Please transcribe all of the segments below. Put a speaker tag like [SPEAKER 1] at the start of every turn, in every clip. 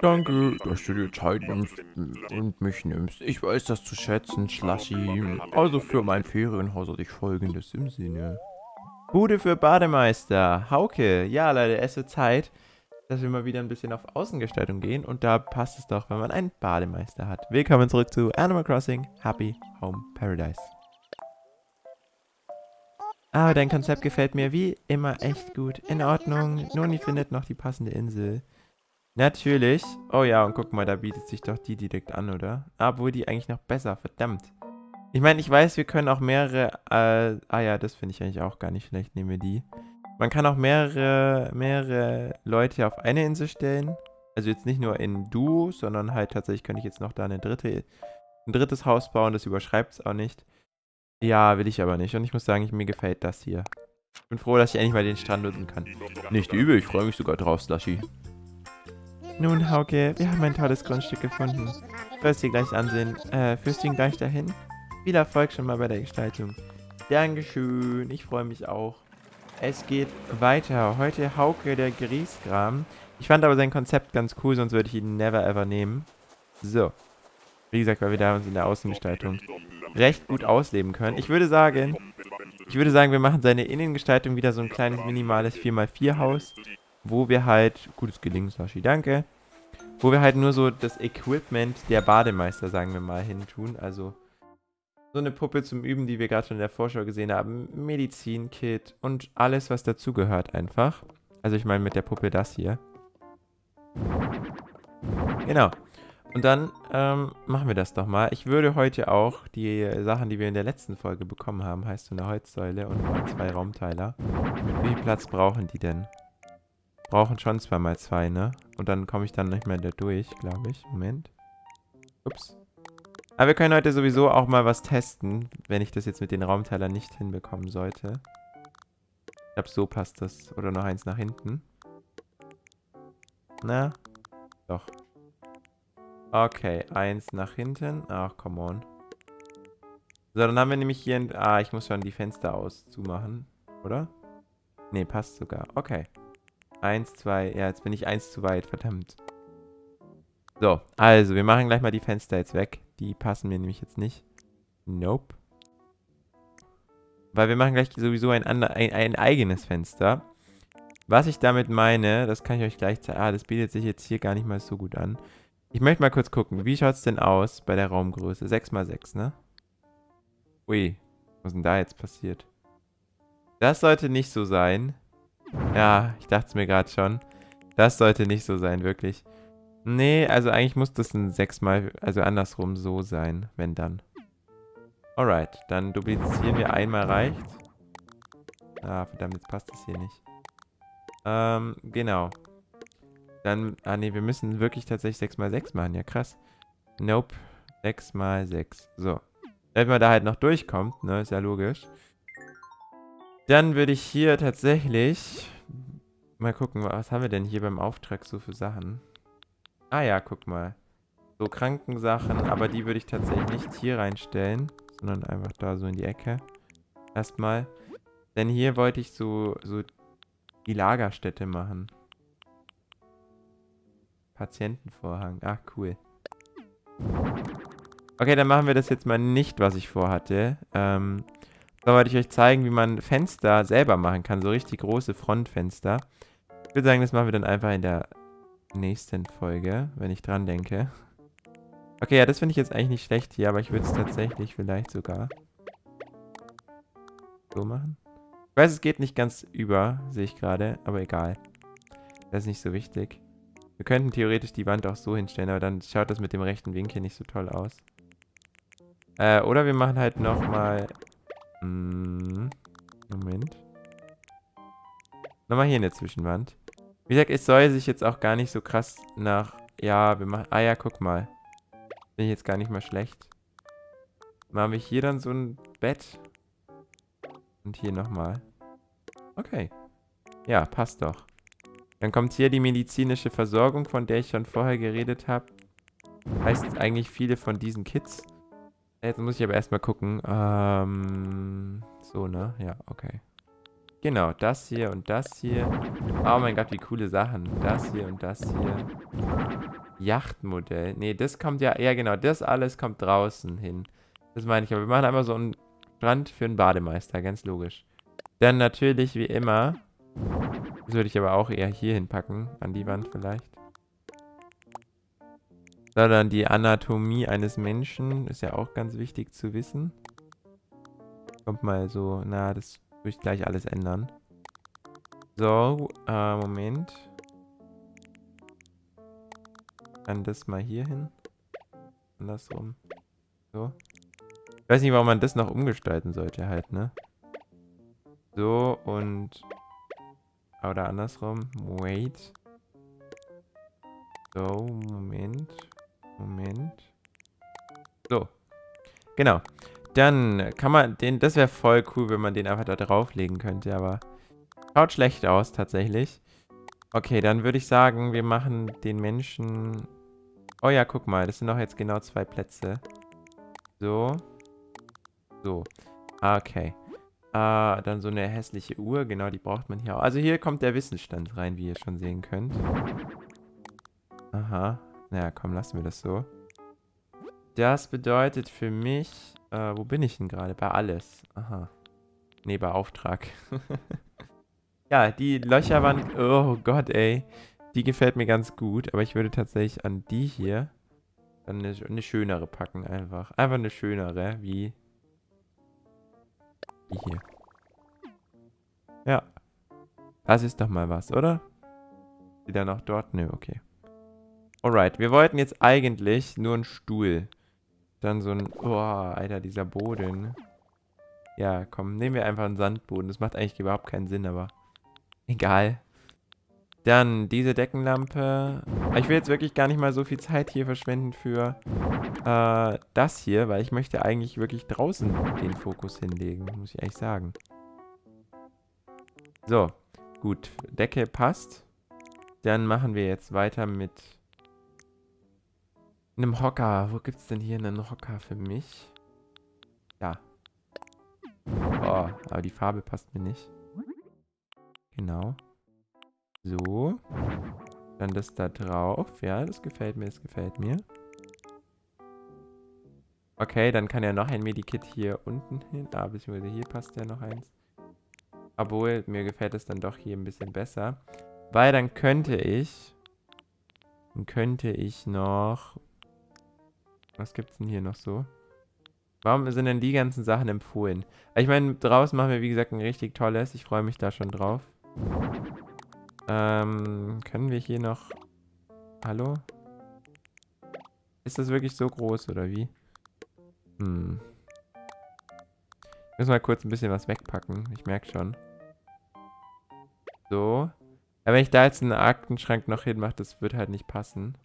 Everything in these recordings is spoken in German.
[SPEAKER 1] Danke, dass du dir Zeit nimmst und mich nimmst. Ich weiß das zu schätzen, Slushy. Also für mein Ferienhaus hatte ich folgendes im Sinne. Bude für Bademeister. Hauke. Ja, Leute, es wird Zeit, dass wir mal wieder ein bisschen auf Außengestaltung gehen. Und da passt es doch, wenn man einen Bademeister hat. Willkommen zurück zu Animal Crossing Happy Home Paradise. Ah, dein Konzept gefällt mir wie immer echt gut. In Ordnung. Noni findet noch die passende Insel. Natürlich. Oh ja, und guck mal, da bietet sich doch die direkt an, oder? Obwohl die eigentlich noch besser, verdammt. Ich meine, ich weiß, wir können auch mehrere... Äh, ah ja, das finde ich eigentlich auch gar nicht schlecht. Nehmen wir die. Man kann auch mehrere, mehrere Leute auf eine Insel stellen. Also jetzt nicht nur in Duo, sondern halt tatsächlich könnte ich jetzt noch da eine dritte, ein drittes Haus bauen. Das überschreibt es auch nicht. Ja, will ich aber nicht. Und ich muss sagen, ich, mir gefällt das hier. Ich bin froh, dass ich endlich mal den Strand nutzen kann. Nicht übel, ich freue mich sogar drauf, Slushy. Nun, Hauke, wir haben ein tolles Grundstück gefunden. Du wirst dir gleich ansehen. Äh, führst du ihn gleich dahin? Viel Erfolg schon mal bei der Gestaltung. Dankeschön, ich freue mich auch. Es geht weiter. Heute Hauke der Griesgram. Ich fand aber sein Konzept ganz cool, sonst würde ich ihn never ever nehmen. So. Wie gesagt, weil wir da uns in der Außengestaltung recht gut ausleben können. Ich würde sagen, ich würde sagen, wir machen seine Innengestaltung wieder so ein kleines minimales 4x4 Haus, wo wir halt, gutes Gelingen, Sashi, danke, wo wir halt nur so das Equipment der Bademeister, sagen wir mal, hin tun. Also so eine Puppe zum Üben, die wir gerade schon in der Vorschau gesehen haben, Medizin-Kit und alles, was dazugehört einfach. Also ich meine mit der Puppe das hier. Genau. Und dann ähm, machen wir das doch mal. Ich würde heute auch die Sachen, die wir in der letzten Folge bekommen haben, heißt so eine Holzsäule und zwei Raumteiler. Wie viel Platz brauchen die denn? Brauchen schon zweimal zwei, ne? Und dann komme ich dann nicht mehr da durch, glaube ich. Moment. Ups. Aber wir können heute sowieso auch mal was testen, wenn ich das jetzt mit den Raumteilern nicht hinbekommen sollte. Ich glaube, so passt das. Oder noch eins nach hinten. Na? Doch. Okay, eins nach hinten. Ach, come on. So, dann haben wir nämlich hier... Ah, ich muss schon die Fenster auszumachen. Oder? Ne, passt sogar. Okay. Eins, zwei... Ja, jetzt bin ich eins zu weit. Verdammt. So, also, wir machen gleich mal die Fenster jetzt weg. Die passen mir nämlich jetzt nicht. Nope. Weil wir machen gleich sowieso ein, ein, ein eigenes Fenster. Was ich damit meine, das kann ich euch gleich zeigen. Ah, das bietet sich jetzt hier gar nicht mal so gut an. Ich möchte mal kurz gucken. Wie schaut es denn aus bei der Raumgröße? 6x6, ne? Ui. Was ist denn da jetzt passiert? Das sollte nicht so sein. Ja, ich dachte es mir gerade schon. Das sollte nicht so sein, wirklich. Nee, also eigentlich muss das ein 6x, also andersrum so sein, wenn dann. Alright, dann duplizieren wir einmal reicht. Ah, verdammt, jetzt passt das hier nicht. Ähm, genau. Dann, ah ne, wir müssen wirklich tatsächlich 6x6 machen. Ja, krass. Nope. 6x6. So. Damit man da halt noch durchkommt, ne, ist ja logisch. Dann würde ich hier tatsächlich... Mal gucken, was haben wir denn hier beim Auftrag so für Sachen? Ah ja, guck mal. So Krankensachen, aber die würde ich tatsächlich nicht hier reinstellen, sondern einfach da so in die Ecke. Erstmal. Denn hier wollte ich so, so die Lagerstätte machen. Patientenvorhang. Ach, cool. Okay, dann machen wir das jetzt mal nicht, was ich vorhatte. Ähm, da wollte ich euch zeigen, wie man Fenster selber machen kann. So richtig große Frontfenster. Ich würde sagen, das machen wir dann einfach in der nächsten Folge, wenn ich dran denke. Okay, ja, das finde ich jetzt eigentlich nicht schlecht hier, aber ich würde es tatsächlich vielleicht sogar so machen. Ich weiß, es geht nicht ganz über, sehe ich gerade, aber egal. Das ist nicht so wichtig. Wir könnten theoretisch die Wand auch so hinstellen, aber dann schaut das mit dem rechten Winkel nicht so toll aus. Äh, oder wir machen halt nochmal... Mm, Moment. Nochmal hier eine Zwischenwand. Wie gesagt, es soll sich jetzt auch gar nicht so krass nach... Ja, wir machen... Ah ja, guck mal. Bin ich jetzt gar nicht mal schlecht. Machen wir hier dann so ein Bett. Und hier nochmal. Okay. Ja, passt doch. Dann kommt hier die medizinische Versorgung, von der ich schon vorher geredet habe. Heißt eigentlich viele von diesen Kits. Jetzt muss ich aber erstmal gucken. Ähm, so, ne? Ja, okay. Genau, das hier und das hier. Oh mein Gott, wie coole Sachen. Das hier und das hier. Yachtmodell. Nee, das kommt ja, ja genau, das alles kommt draußen hin. Das meine ich, aber wir machen einfach so einen Strand für einen Bademeister, ganz logisch. Dann natürlich, wie immer, das würde ich aber auch eher hier hinpacken, an die Wand vielleicht. So, dann die Anatomie eines Menschen, ist ja auch ganz wichtig zu wissen. Kommt mal so, na, das würde ich gleich alles ändern. So, äh, Moment. Dann das mal hier hin. Andersrum. So. Ich weiß nicht, warum man das noch umgestalten sollte halt, ne? So und... Oder andersrum. Wait. So, Moment. Moment. So. Genau. Dann kann man den, das wäre voll cool, wenn man den einfach da drauflegen könnte, aber schaut schlecht aus tatsächlich. Okay, dann würde ich sagen, wir machen den Menschen... Oh ja, guck mal, das sind doch jetzt genau zwei Plätze. So. So. Ah, okay. Ah, dann so eine hässliche Uhr, genau, die braucht man hier auch. Also hier kommt der Wissensstand rein, wie ihr schon sehen könnt. Aha. Naja, komm, lassen wir das so. Das bedeutet für mich, äh, wo bin ich denn gerade? Bei alles. Aha. Nee, bei Auftrag. ja, die Löcher waren... Oh Gott, ey. Die gefällt mir ganz gut. Aber ich würde tatsächlich an die hier dann eine, eine schönere packen einfach. Einfach eine schönere, wie die hier. Ja. Das ist doch mal was, oder? Wieder noch dort? Nö, okay. Alright, wir wollten jetzt eigentlich nur einen Stuhl. Dann so ein... Oh, Alter, dieser Boden. Ja, komm, nehmen wir einfach einen Sandboden. Das macht eigentlich überhaupt keinen Sinn, aber... Egal. Dann diese Deckenlampe. Ich will jetzt wirklich gar nicht mal so viel Zeit hier verschwenden für äh, das hier, weil ich möchte eigentlich wirklich draußen den Fokus hinlegen, muss ich ehrlich sagen. So, gut. Decke passt. Dann machen wir jetzt weiter mit einem Hocker. Wo gibt es denn hier einen Hocker für mich? Ja. Oh, aber die Farbe passt mir nicht. Genau. So. Dann das da drauf. Ja, das gefällt mir, das gefällt mir. Okay, dann kann ja noch ein Medikit hier unten hin. Ah, beziehungsweise hier passt ja noch eins. Obwohl, mir gefällt es dann doch hier ein bisschen besser. Weil dann könnte ich... Dann könnte ich noch... Was gibt's denn hier noch so? Warum sind denn die ganzen Sachen empfohlen? Ich meine, draußen machen wir, wie gesagt, ein richtig tolles. Ich freue mich da schon drauf. Ähm, können wir hier noch... Hallo? Ist das wirklich so groß, oder wie? Hm. Ich muss mal kurz ein bisschen was wegpacken. Ich merke schon. So. Aber wenn ich da jetzt einen Aktenschrank noch hinmache, das wird halt nicht passen.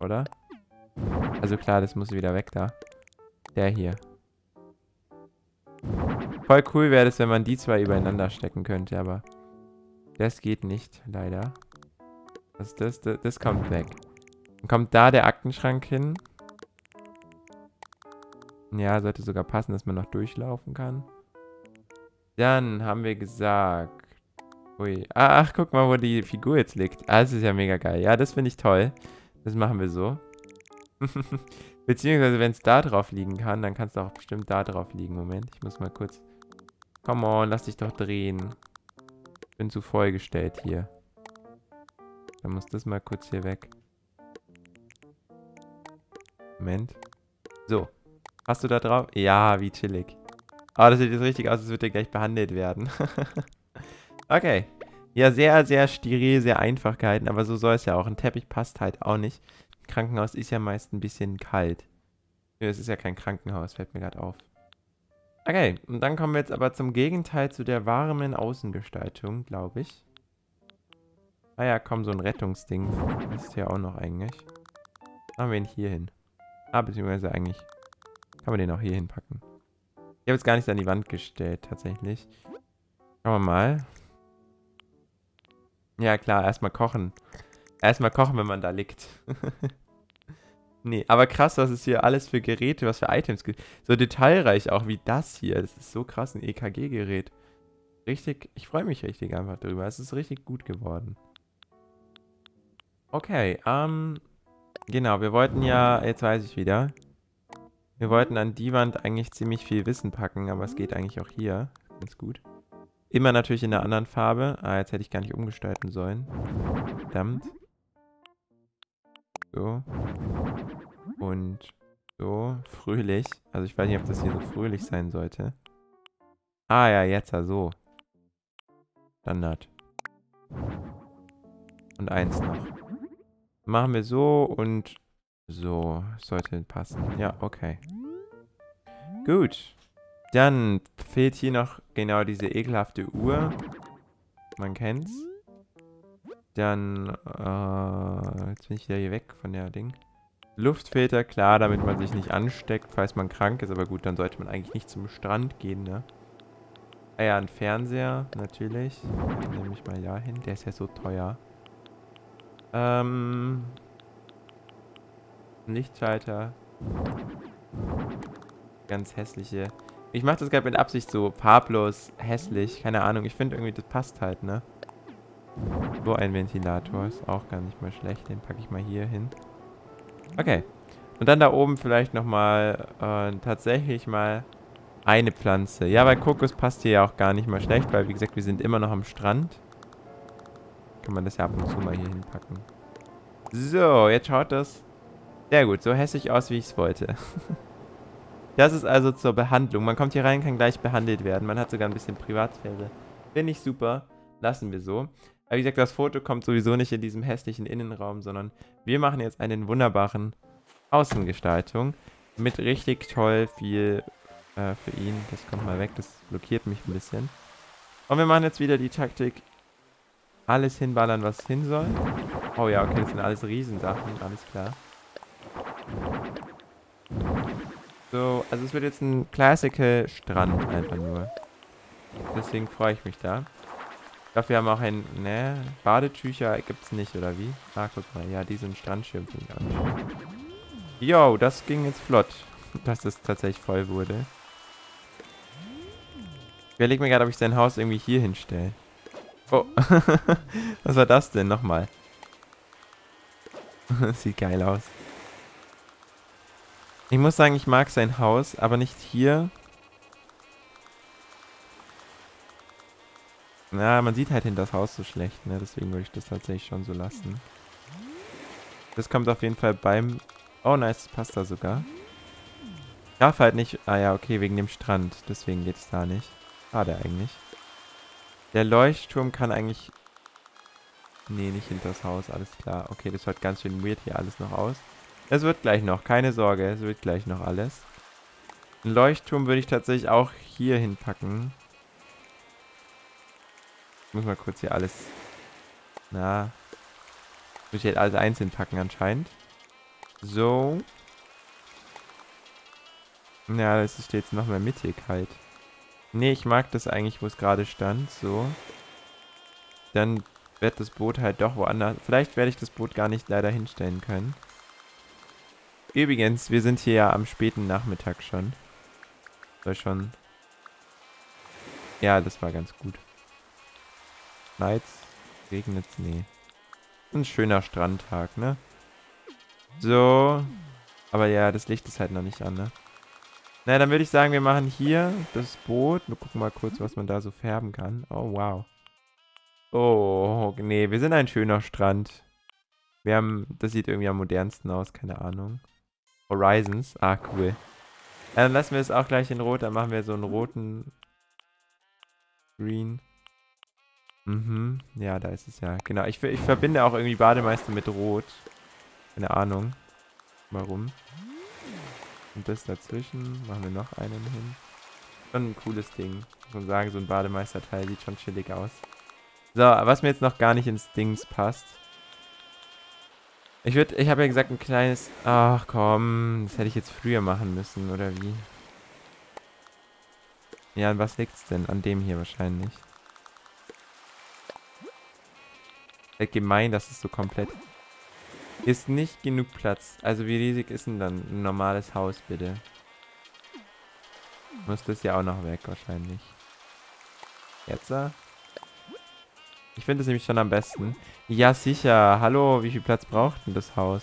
[SPEAKER 1] Oder? Also klar, das muss wieder weg da. Der hier. Voll cool wäre es, wenn man die zwei übereinander stecken könnte, aber das geht nicht, leider. Was das, das, das kommt weg. Dann kommt da der Aktenschrank hin. Ja, sollte sogar passen, dass man noch durchlaufen kann. Dann haben wir gesagt... Ui. Ach, guck mal, wo die Figur jetzt liegt. Ah, das ist ja mega geil. Ja, das finde ich toll. Das machen wir so. Beziehungsweise, wenn es da drauf liegen kann, dann kann es auch bestimmt da drauf liegen. Moment, ich muss mal kurz... Come on, lass dich doch drehen. Bin zu vollgestellt hier. Dann muss das mal kurz hier weg. Moment. So. Hast du da drauf? Ja, wie chillig. Aber oh, das sieht jetzt richtig aus, als würde gleich behandelt werden. okay. Ja, sehr, sehr steril, sehr einfach gehalten, aber so soll es ja auch. Ein Teppich passt halt auch nicht. Krankenhaus ist ja meist ein bisschen kalt. Es ist ja kein Krankenhaus, fällt mir gerade auf. Okay, und dann kommen wir jetzt aber zum Gegenteil zu der warmen Außengestaltung, glaube ich. Ah ja, komm, so ein Rettungsding. Das ist ja auch noch eigentlich. Machen wir ihn hier hin. Ah, beziehungsweise eigentlich kann man den auch hier hinpacken. Ich habe jetzt gar nicht an die Wand gestellt, tatsächlich. Schauen wir mal. Ja, klar, erstmal kochen. Erstmal kochen, wenn man da liegt. Nee, aber krass, was es hier alles für Geräte, was für Items gibt. So detailreich auch wie das hier. Das ist so krass, ein EKG-Gerät. richtig, ich freue mich richtig einfach drüber. Es ist richtig gut geworden. Okay, ähm, genau, wir wollten ja, jetzt weiß ich wieder. Wir wollten an die Wand eigentlich ziemlich viel Wissen packen, aber es geht eigentlich auch hier. Ganz gut. Immer natürlich in einer anderen Farbe. Ah, jetzt hätte ich gar nicht umgestalten sollen. Verdammt. So. Und so. Fröhlich. Also ich weiß nicht, ob das hier so fröhlich sein sollte. Ah ja, jetzt ja so. Standard. Und eins noch. Machen wir so und so. Sollte passen. Ja, okay. Gut. Dann fehlt hier noch genau diese ekelhafte Uhr. Man kennt's. Dann, äh, jetzt bin ich wieder hier weg von der Ding. Luftfilter, klar, damit man sich nicht ansteckt, falls man krank ist. Aber gut, dann sollte man eigentlich nicht zum Strand gehen, ne? Ah ja, ein Fernseher, natürlich. Nehme ich mal ja hin. Der ist ja so teuer. Ähm. Lichtschalter. Ganz hässliche. Ich mache das gerade mit Absicht so farblos, hässlich. Keine Ahnung. Ich finde irgendwie, das passt halt, ne? So ein Ventilator ist auch gar nicht mal schlecht. Den packe ich mal hier hin. Okay. Und dann da oben vielleicht nochmal äh, tatsächlich mal eine Pflanze. Ja, weil Kokos passt hier ja auch gar nicht mal schlecht, weil wie gesagt, wir sind immer noch am Strand. Kann man das ja ab und zu mal hier hinpacken. So, jetzt schaut das sehr gut, so hässlich aus, wie ich es wollte. das ist also zur Behandlung. Man kommt hier rein, kann gleich behandelt werden. Man hat sogar ein bisschen Privatsphäre. Finde ich super. Lassen wir so. Aber wie gesagt, das Foto kommt sowieso nicht in diesem hässlichen Innenraum, sondern wir machen jetzt einen wunderbaren Außengestaltung mit richtig toll viel äh, für ihn. Das kommt mal weg, das blockiert mich ein bisschen. Und wir machen jetzt wieder die Taktik, alles hinballern, was hin soll. Oh ja, okay, das sind alles Riesensachen, alles klar. So, also es wird jetzt ein Classical Strand einfach nur. Deswegen freue ich mich da. Ich glaube, wir haben auch ein, ne, Badetücher gibt es nicht, oder wie? Ah, guck mal, ja, Strandschirm ich auch nicht. Yo, das ging jetzt flott, dass es tatsächlich voll wurde. Ich überlege mir gerade, ob ich sein Haus irgendwie hier hinstelle. Oh, was war das denn? Nochmal. Sieht geil aus. Ich muss sagen, ich mag sein Haus, aber nicht hier. Na, man sieht halt hinter das Haus so schlecht, ne? Deswegen würde ich das tatsächlich schon so lassen. Das kommt auf jeden Fall beim... Oh, nice, das passt da sogar. Darf halt nicht... Ah ja, okay, wegen dem Strand. Deswegen geht es da nicht. Schade eigentlich. Der Leuchtturm kann eigentlich... Nee, nicht hinter das Haus, alles klar. Okay, das schaut ganz schön weird hier alles noch aus. Es wird gleich noch, keine Sorge, es wird gleich noch alles. Ein Leuchtturm würde ich tatsächlich auch hier hinpacken. Ich muss mal kurz hier alles... Na... Muss ich halt alles einzeln packen anscheinend. So. Ja, das steht jetzt noch mehr mittig halt. Nee, ich mag das eigentlich, wo es gerade stand. So. Dann wird das Boot halt doch woanders... Vielleicht werde ich das Boot gar nicht leider hinstellen können. Übrigens, wir sind hier ja am späten Nachmittag schon. Soll schon... Ja, das war ganz gut. Nights. Regnet's? Nee. Ein schöner Strandtag, ne? So. Aber ja, das Licht ist halt noch nicht an, ne? Na, dann würde ich sagen, wir machen hier das Boot. Wir gucken mal kurz, was man da so färben kann. Oh, wow. Oh, nee, wir sind ein schöner Strand. Wir haben, das sieht irgendwie am modernsten aus, keine Ahnung. Horizons, ah, cool. Ja, dann lassen wir es auch gleich in Rot, dann machen wir so einen roten Green. Mhm, ja, da ist es ja. Genau, ich, ich verbinde auch irgendwie Bademeister mit Rot. Keine Ahnung. Warum. Und das dazwischen. Machen wir noch einen hin. Schon ein cooles Ding. Muss man sagen, so ein Bademeisterteil sieht schon chillig aus. So, was mir jetzt noch gar nicht ins Dings passt. Ich würde, ich habe ja gesagt, ein kleines... Ach komm, das hätte ich jetzt früher machen müssen, oder wie? Ja, an was liegt's denn? An dem hier wahrscheinlich. Gemein, dass es so komplett... Ist nicht genug Platz. Also wie riesig ist denn dann ein normales Haus, bitte? Muss das ja auch noch weg, wahrscheinlich. Jetzt? äh? Ich finde es nämlich schon am besten. Ja, sicher. Hallo, wie viel Platz braucht denn das Haus?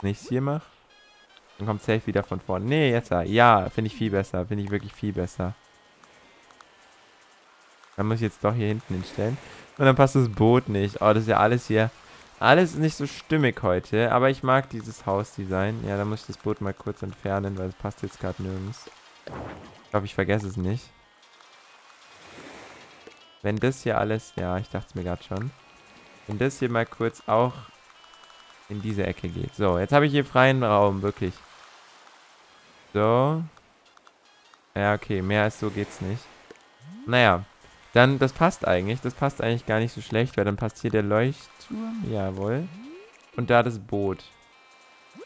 [SPEAKER 1] Wenn ich es hier mache? Dann kommt safe wieder von vorne. Nee, jetzt. äh, Ja, finde ich viel besser. Finde ich wirklich viel besser. Dann muss ich jetzt doch hier hinten hinstellen. Und dann passt das Boot nicht. Oh, das ist ja alles hier. Alles ist nicht so stimmig heute. Aber ich mag dieses Hausdesign. Ja, dann muss ich das Boot mal kurz entfernen, weil es passt jetzt gerade nirgends. Ich glaube, ich vergesse es nicht. Wenn das hier alles... Ja, ich dachte es mir gerade schon. Wenn das hier mal kurz auch in diese Ecke geht. So, jetzt habe ich hier freien Raum, wirklich. So. Ja, okay, mehr als so geht's nicht. Naja, dann, das passt eigentlich. Das passt eigentlich gar nicht so schlecht, weil dann passt hier der Leuchtturm. Jawohl. Und da das Boot.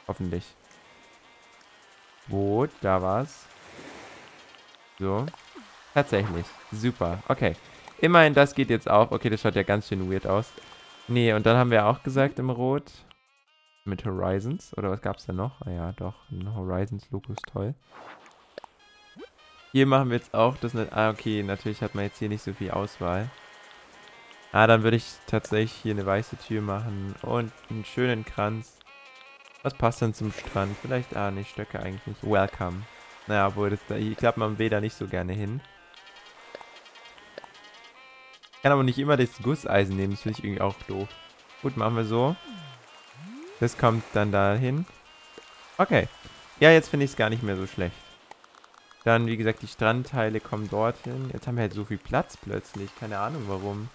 [SPEAKER 1] Hoffentlich. Boot, da war's. So. Tatsächlich. Super. Okay. Immerhin, das geht jetzt auf. Okay, das schaut ja ganz schön weird aus. Nee, und dann haben wir auch gesagt im Rot. Mit Horizons. Oder was gab's da noch? Ah ja, doch. Ein Horizons-Logo ist toll. Hier machen wir jetzt auch das nicht. Ah, okay, natürlich hat man jetzt hier nicht so viel Auswahl. Ah, dann würde ich tatsächlich hier eine weiße Tür machen und einen schönen Kranz. Was passt denn zum Strand? Vielleicht, ah, nee, Stöcke eigentlich nicht. Welcome. Naja, obwohl, das, da, hier klappt man weder nicht so gerne hin. Ich kann aber nicht immer das Gusseisen nehmen, das finde ich irgendwie auch doof. Gut, machen wir so. Das kommt dann dahin. Okay. Ja, jetzt finde ich es gar nicht mehr so schlecht. Dann, wie gesagt, die Strandteile kommen dorthin. Jetzt haben wir halt so viel Platz plötzlich. Keine Ahnung warum.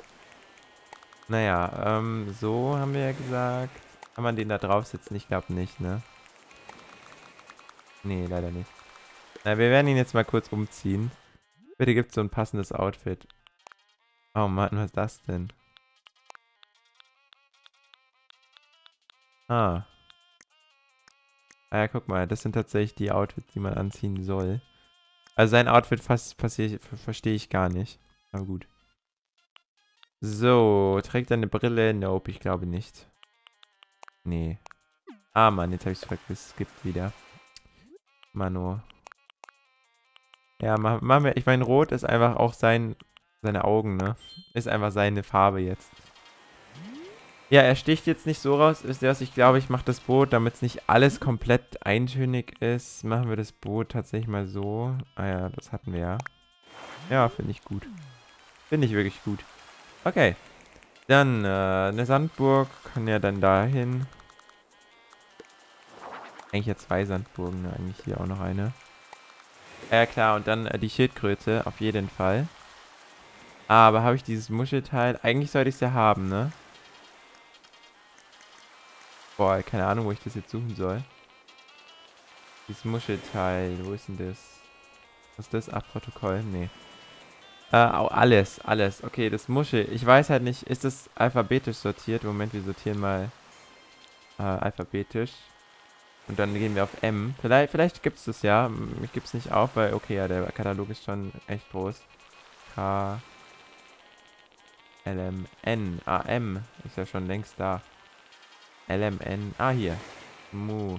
[SPEAKER 1] Naja, ähm, so haben wir ja gesagt. Kann man den da draufsetzen? Ich glaube nicht, ne? Nee, leider nicht. Na, wir werden ihn jetzt mal kurz umziehen. Bitte gibt so ein passendes Outfit. Oh Mann, was ist das denn? Ah. Ah ja, guck mal, das sind tatsächlich die Outfits, die man anziehen soll. Also sein Outfit verstehe ich gar nicht. Aber gut. So, trägt er eine Brille? Nope, ich glaube nicht. Nee. Ah, Mann, jetzt habe ich es gibt wieder. Mano. Ja, machen wir. Ich meine, Rot ist einfach auch sein, seine Augen, ne? Ist einfach seine Farbe jetzt. Ja, er sticht jetzt nicht so raus, ist das, ich glaube, ich mache das Boot, damit es nicht alles komplett eintönig ist, machen wir das Boot tatsächlich mal so. Ah ja, das hatten wir ja. Ja, finde ich gut. Finde ich wirklich gut. Okay. Dann, äh, eine Sandburg kann ja dann dahin. Eigentlich ja zwei Sandburgen, ne? eigentlich hier auch noch eine. Ja, klar, und dann äh, die Schildkröte, auf jeden Fall. Aber habe ich dieses Muschelteil? Eigentlich sollte ich es ja haben, ne? Boah, keine Ahnung, wo ich das jetzt suchen soll. Dieses Muschelteil, wo ist denn das? Was ist das? Ach, Protokoll? Nee. Äh, alles, alles. Okay, das Muschel. Ich weiß halt nicht, ist das alphabetisch sortiert? Moment, wir sortieren mal äh, alphabetisch. Und dann gehen wir auf M. Vielleicht, vielleicht gibt es das ja. Ich gebe es nicht auf, weil, okay, ja, der Katalog ist schon echt groß. K. L, M, N. Ah, M ist ja schon längst da. LMN. Ah, hier. Mu.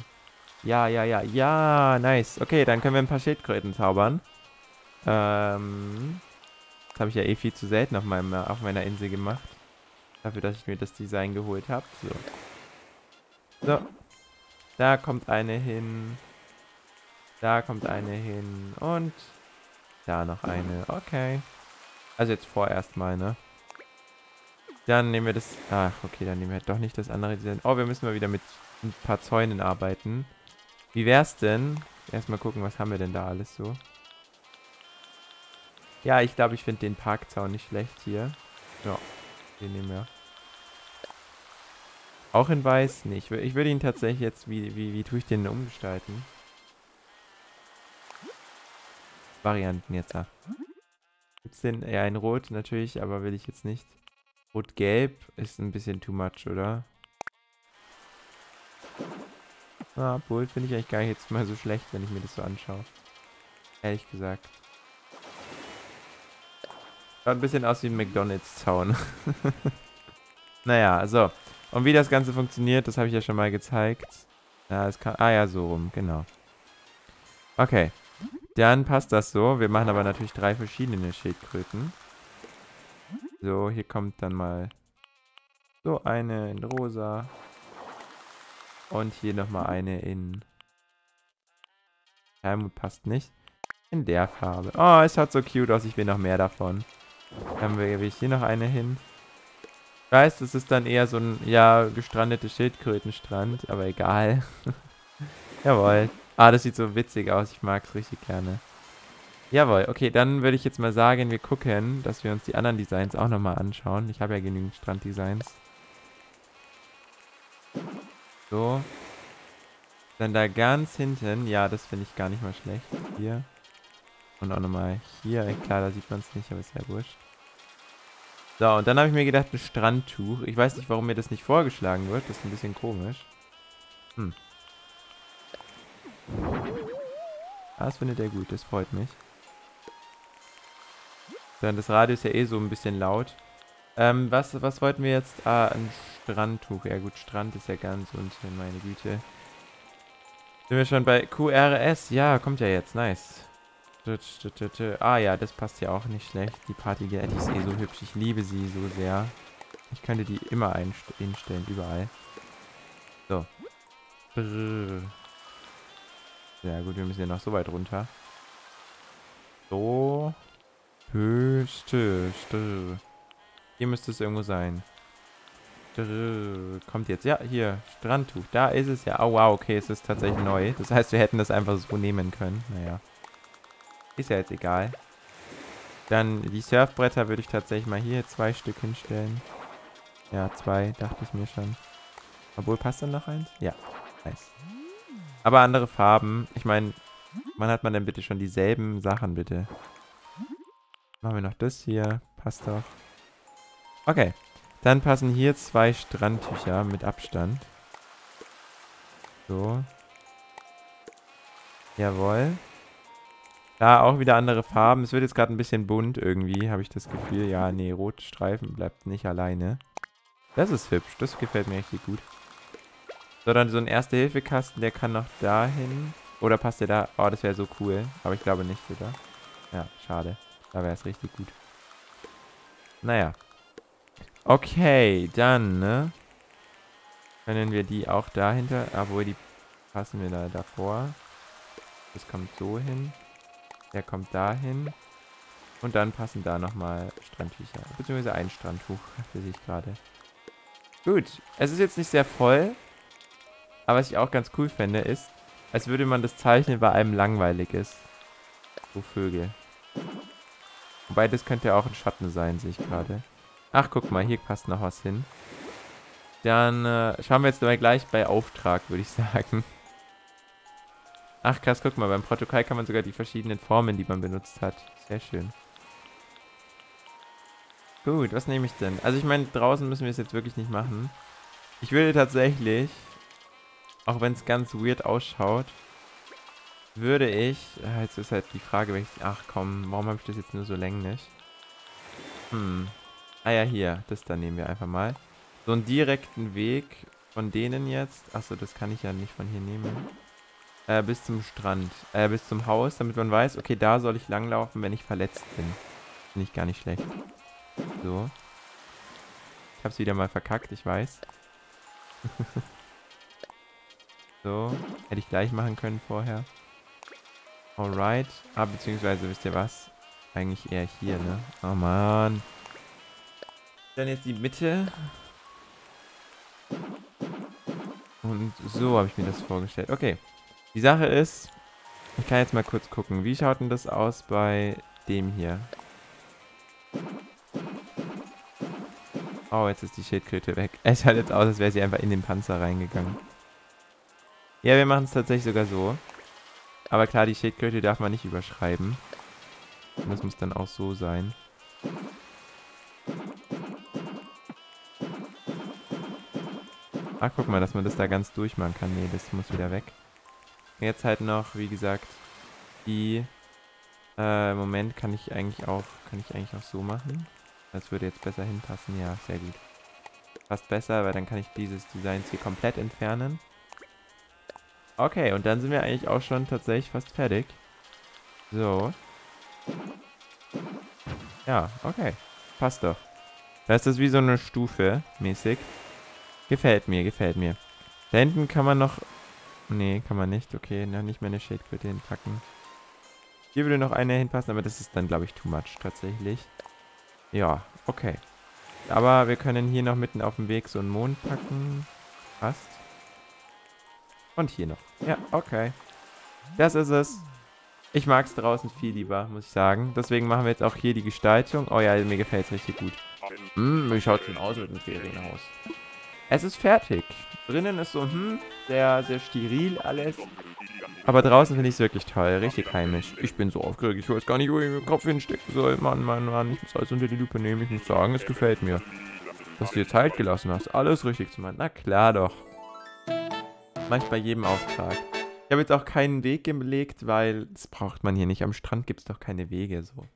[SPEAKER 1] Ja, ja, ja. Ja, nice. Okay, dann können wir ein paar Schildkröten zaubern. Ähm. Das habe ich ja eh viel zu selten auf, meinem, auf meiner Insel gemacht. Dafür, dass ich mir das Design geholt habe. So. So. Da kommt eine hin. Da kommt eine hin. Und da noch eine. Okay. Also jetzt vorerst mal, ne? Dann nehmen wir das... Ach, okay, dann nehmen wir doch nicht das andere. Oh, wir müssen mal wieder mit ein paar Zäunen arbeiten. Wie wär's denn? Erstmal gucken, was haben wir denn da alles so. Ja, ich glaube, ich finde den Parkzaun nicht schlecht hier. Ja, den nehmen wir. Auch in weiß? Nee, ich, ich würde ihn tatsächlich jetzt... Wie, wie, wie tue ich den denn umgestalten? Varianten jetzt ab. Gibt's den... Ja, in Rot natürlich, aber will ich jetzt nicht. Rot-Gelb ist ein bisschen too much, oder? Ah, obwohl, finde ich eigentlich gar nicht jetzt mal so schlecht, wenn ich mir das so anschaue. Ehrlich gesagt. Schaut ein bisschen aus wie ein McDonalds-Zaun. naja, so. Und wie das Ganze funktioniert, das habe ich ja schon mal gezeigt. Ja, kann, ah ja, so rum, genau. Okay. Dann passt das so. Wir machen aber natürlich drei verschiedene Schildkröten. So, hier kommt dann mal so eine in rosa. Und hier nochmal eine in... Helmut passt nicht. In der Farbe. Oh, es schaut so cute aus. Ich will noch mehr davon. Dann will ich hier noch eine hin. Ich weiß, das ist dann eher so ein, ja, gestrandeter Schildkrötenstrand. Aber egal. Jawohl. Ah, das sieht so witzig aus. Ich mag es richtig gerne. Jawohl, okay, dann würde ich jetzt mal sagen, wir gucken, dass wir uns die anderen Designs auch nochmal anschauen. Ich habe ja genügend Stranddesigns. So. Dann da ganz hinten, ja, das finde ich gar nicht mal schlecht. Hier. Und auch nochmal hier. Klar, da sieht man es nicht, aber ist ja wurscht. So, und dann habe ich mir gedacht, ein Strandtuch. Ich weiß nicht, warum mir das nicht vorgeschlagen wird. Das ist ein bisschen komisch. Hm. Das findet er gut, das freut mich. Dann das Radio ist ja eh so ein bisschen laut. Ähm, was, was wollten wir jetzt? Ah, ein Strandtuch. Ja gut, Strand ist ja ganz unten, meine Güte. Sind wir schon bei QRS? Ja, kommt ja jetzt. Nice. Ah ja, das passt ja auch nicht schlecht. Die Party, die ist eh so hübsch. Ich liebe sie so sehr. Ich könnte die immer einstellen, überall. So. Brrr. Sehr gut, wir müssen ja noch so weit runter. So. Höchste. Hier müsste es irgendwo sein. Kommt jetzt. Ja, hier. Strandtuch. Da ist es ja. Oh, wow. Okay, es ist tatsächlich neu. Das heißt, wir hätten das einfach so nehmen können. Naja. Ist ja jetzt egal. Dann die Surfbretter würde ich tatsächlich mal hier zwei Stück hinstellen. Ja, zwei, dachte ich mir schon. Obwohl, passt dann noch eins? Ja, nice. Aber andere Farben. Ich meine, wann hat man denn bitte schon dieselben Sachen, bitte? Machen wir noch das hier. Passt doch. Okay. Dann passen hier zwei Strandtücher mit Abstand. So. Jawohl. Da auch wieder andere Farben. Es wird jetzt gerade ein bisschen bunt irgendwie, habe ich das Gefühl. Ja, nee, rote Streifen bleibt nicht alleine. Das ist hübsch. Das gefällt mir richtig gut. So, dann so ein Erste-Hilfe-Kasten, der kann noch dahin. Oder passt der da? Oh, das wäre so cool. Aber ich glaube nicht, oder? Ja, schade. Da wäre es richtig gut. Naja. Okay, dann, ne? Können wir die auch dahinter... Obwohl, die passen wir da davor. Das kommt so hin. Der kommt dahin. Und dann passen da nochmal Strandtücher. Beziehungsweise ein Strandtuch, für sich gerade. Gut. Es ist jetzt nicht sehr voll. Aber was ich auch ganz cool fände, ist, als würde man das zeichnen bei einem langweilig ist. So Vögel. Wobei, das könnte ja auch ein Schatten sein, sehe ich gerade. Ach, guck mal, hier passt noch was hin. Dann äh, schauen wir jetzt mal gleich bei Auftrag, würde ich sagen. Ach krass, guck mal, beim Protokoll kann man sogar die verschiedenen Formen, die man benutzt hat. Sehr schön. Gut, was nehme ich denn? Also ich meine, draußen müssen wir es jetzt wirklich nicht machen. Ich würde tatsächlich, auch wenn es ganz weird ausschaut, würde ich... Ah, jetzt ist halt die Frage, welches... Ach komm, warum habe ich das jetzt nur so länglich? Hm. Ah ja, hier. Das da nehmen wir einfach mal. So einen direkten Weg von denen jetzt. Achso, das kann ich ja nicht von hier nehmen. Äh, bis zum Strand. Äh, bis zum Haus, damit man weiß, okay, da soll ich langlaufen, wenn ich verletzt bin. Finde ich gar nicht schlecht. So. Ich hab's wieder mal verkackt, ich weiß. so. Hätte ich gleich machen können vorher. Alright. Ah, beziehungsweise, wisst ihr was? Eigentlich eher hier, ne? Oh, man. Dann jetzt die Mitte. Und so habe ich mir das vorgestellt. Okay. Die Sache ist, ich kann jetzt mal kurz gucken. Wie schaut denn das aus bei dem hier? Oh, jetzt ist die Schildkröte weg. Es schaut jetzt aus, als wäre sie einfach in den Panzer reingegangen. Ja, wir machen es tatsächlich sogar so. Aber klar, die Schildkröte darf man nicht überschreiben. Und das muss dann auch so sein. Ach, guck mal, dass man das da ganz durchmachen kann. Nee, das muss wieder weg. Jetzt halt noch, wie gesagt, die... Äh, Moment kann ich eigentlich auch, kann ich eigentlich auch so machen. Das würde jetzt besser hinpassen. Ja, sehr gut. Passt besser, weil dann kann ich dieses Design hier komplett entfernen. Okay, und dann sind wir eigentlich auch schon tatsächlich fast fertig. So. Ja, okay. Passt doch. Das ist wie so eine Stufe mäßig. Gefällt mir, gefällt mir. Da hinten kann man noch... Nee, kann man nicht. Okay, noch nicht meine Schildkröte hinpacken. Hier würde noch eine hinpassen, aber das ist dann, glaube ich, too much tatsächlich. Ja, okay. Aber wir können hier noch mitten auf dem Weg so einen Mond packen. Passt. Und hier noch. Ja, okay. Das ist es. Ich mag es draußen viel lieber, muss ich sagen. Deswegen machen wir jetzt auch hier die Gestaltung. Oh ja, mir gefällt es richtig gut. Hm, wie schaut denn aus mit dem Ferienhaus? Es ist fertig. Drinnen ist so, hm, sehr, sehr steril alles. Aber draußen finde ich es wirklich toll. Richtig heimisch. Ich bin so aufgeregt. Ich weiß gar nicht, wo ich den Kopf hinstecken soll. Mann, Mann, Mann. Ich muss alles unter die Lupe nehmen. Ich muss sagen, es gefällt mir. Dass du dir Zeit gelassen hast, alles richtig zu machen. Na klar doch. Mach ich bei jedem Auftrag. Ich habe jetzt auch keinen Weg gelegt, weil das braucht man hier nicht. Am Strand gibt es doch keine Wege so.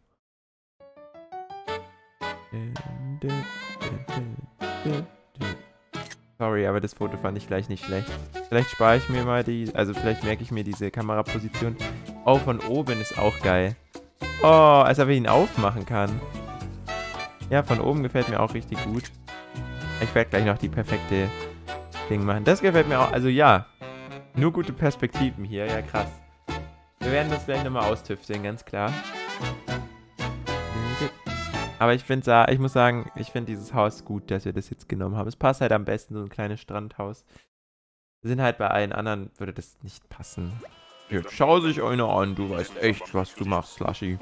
[SPEAKER 1] Sorry, aber das Foto fand ich gleich nicht schlecht. Vielleicht spare ich mir mal die, also vielleicht merke ich mir diese Kameraposition. Oh, von oben ist auch geil. Oh, als ob ich ihn aufmachen kann. Ja, von oben gefällt mir auch richtig gut. Ich werde gleich noch die perfekte Ding machen. Das gefällt mir auch, also ja. Nur gute Perspektiven hier, ja krass. Wir werden das gleich nochmal austüfteln, ganz klar. Aber ich finde, ich muss sagen, ich finde dieses Haus gut, dass wir das jetzt genommen haben. Es passt halt am besten, so ein kleines Strandhaus. Sind halt bei allen anderen, würde das nicht passen. Jetzt schau sich einer an, du weißt echt, was du machst, Slushy.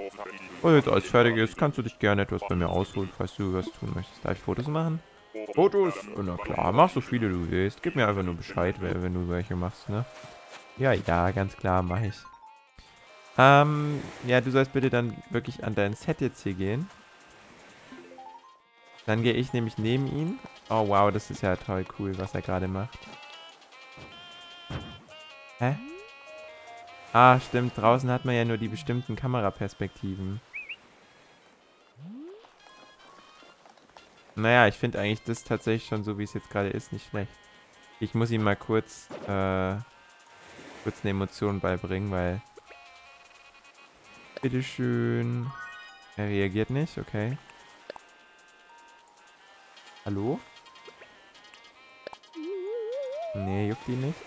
[SPEAKER 1] Und jetzt alles fertig ist, kannst du dich gerne etwas bei mir ausholen, falls du was tun möchtest. Darf ich Fotos machen? Fotos? Na klar, mach so viele du willst. Gib mir einfach nur Bescheid, wenn du welche machst, ne? Ja, ja, ganz klar, mach ich. Ähm, ja, du sollst bitte dann wirklich an dein Set jetzt hier gehen. Dann gehe ich nämlich neben ihn. Oh, wow, das ist ja toll cool, was er gerade macht. Hä? Ah, stimmt. Draußen hat man ja nur die bestimmten Kameraperspektiven. Naja, ich finde eigentlich das tatsächlich schon so, wie es jetzt gerade ist, nicht schlecht. Ich muss ihm mal kurz, äh, kurz eine Emotion beibringen, weil... Bitteschön. Er reagiert nicht, okay. Hallo? Nee, juckt ihn nicht.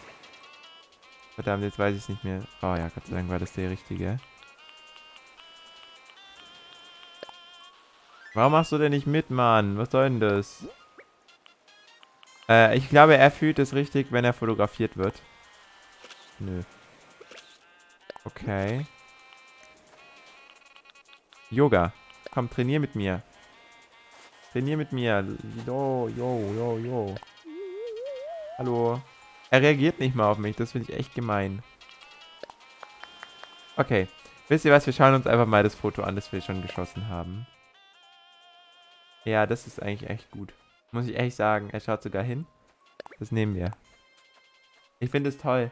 [SPEAKER 1] Verdammt, jetzt weiß ich es nicht mehr. Oh ja, Gott sei Dank war das der richtige. Warum machst du denn nicht mit, Mann? Was soll denn das? Äh, ich glaube, er fühlt es richtig, wenn er fotografiert wird. Nö. Okay. Yoga. Komm, trainier mit mir. Trainier mit mir. Jo, jo, jo, jo. Hallo. Er reagiert nicht mal auf mich. Das finde ich echt gemein. Okay. Wisst ihr was? Wir schauen uns einfach mal das Foto an, das wir schon geschossen haben. Ja, das ist eigentlich echt gut. Muss ich echt sagen. Er schaut sogar hin. Das nehmen wir. Ich finde es toll.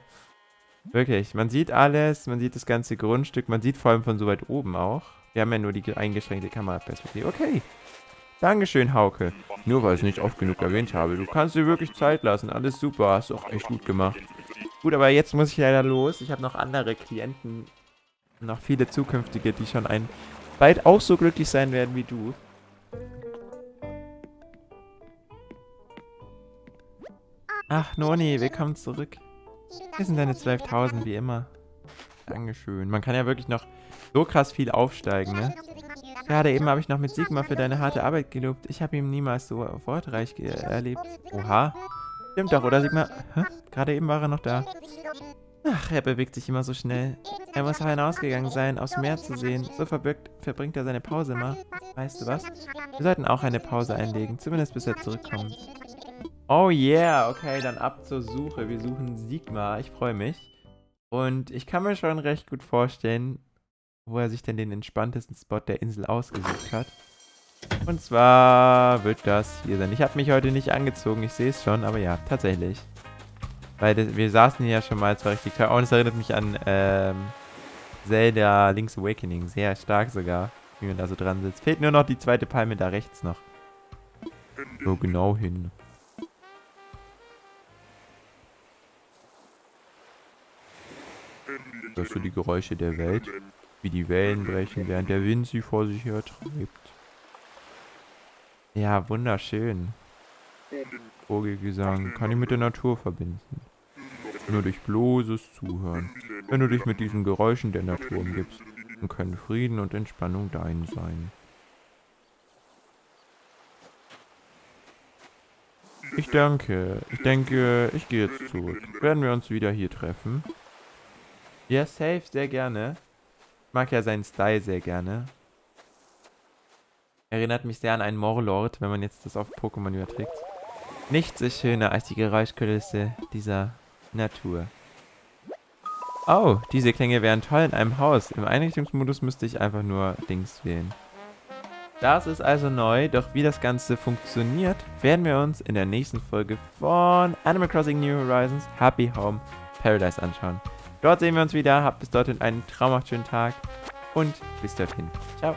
[SPEAKER 1] Wirklich. Man sieht alles. Man sieht das ganze Grundstück. Man sieht vor allem von so weit oben auch. Wir haben ja nur die eingeschränkte Kameraperspektive. Okay. Dankeschön, Hauke. Nur weil ich es nicht oft genug erwähnt habe. Du kannst dir wirklich Zeit lassen. Alles super. Hast du auch echt gut gemacht. Gut, aber jetzt muss ich leider los. Ich habe noch andere Klienten. Noch viele zukünftige, die schon ein bald auch so glücklich sein werden wie du. Ach, Noni, willkommen zurück. Hier sind deine 12.000, wie immer. Dankeschön. Man kann ja wirklich noch so krass viel aufsteigen, ne? Gerade eben habe ich noch mit Sigma für deine harte Arbeit gelobt. Ich habe ihn niemals so erfolgreich erlebt. Oha. Stimmt doch, oder Sigma? Hä? Gerade eben war er noch da. Ach, er bewegt sich immer so schnell. Er muss hinausgegangen sein, aufs Meer zu sehen. So verbirgt, verbringt er seine Pause immer. Weißt du was? Wir sollten auch eine Pause einlegen, zumindest bis er zurückkommt. Oh yeah, okay, dann ab zur Suche. Wir suchen Sigma, ich freue mich. Und ich kann mir schon recht gut vorstellen, wo er sich denn den entspanntesten Spot der Insel ausgesucht hat. Und zwar wird das hier sein. Ich habe mich heute nicht angezogen, ich sehe es schon, aber ja, tatsächlich. Weil das, wir saßen hier ja schon mal, es war richtig toll. Und es erinnert mich an ähm, Zelda Link's Awakening, sehr stark sogar, wie man da so dran sitzt. Fehlt nur noch die zweite Palme da rechts noch. So genau hin. Das für die Geräusche der Welt. wie die Wellen brechen, während der Wind sie vor sich her treibt. Ja, wunderschön. Vogelgesang kann ich mit der Natur verbinden. Nur durch bloßes Zuhören. Wenn du dich mit diesen Geräuschen der Natur umgibst, dann können Frieden und Entspannung dein sein. Ich danke. Ich denke, ich gehe jetzt zurück. Werden wir uns wieder hier treffen? Ja, safe, sehr gerne. Ich mag ja seinen Style sehr gerne. Erinnert mich sehr an einen Morlord, wenn man jetzt das auf Pokémon überträgt. Nichts ist schöner als die Geräuschkulisse dieser Natur. Oh, diese Klänge wären toll in einem Haus. Im Einrichtungsmodus müsste ich einfach nur Dings wählen. Das ist also neu, doch wie das Ganze funktioniert, werden wir uns in der nächsten Folge von Animal Crossing New Horizons Happy Home Paradise anschauen. Dort sehen wir uns wieder, habt bis dorthin einen traumhaft schönen Tag und bis dorthin. Ciao.